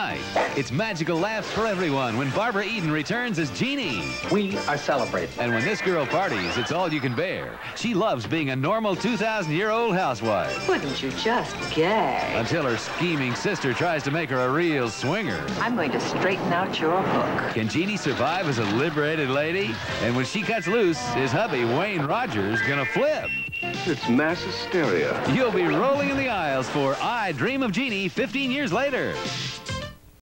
It's magical laughs for everyone when Barbara Eden returns as Jeannie. We are celebrating. And when this girl parties, it's all you can bear. She loves being a normal 2,000-year-old housewife. Wouldn't you just gag? Until her scheming sister tries to make her a real swinger. I'm going to straighten out your hook. Can Jeannie survive as a liberated lady? And when she cuts loose, is hubby Wayne Rogers gonna flip? It's mass hysteria. You'll be rolling in the aisles for I Dream of Jeannie 15 years later.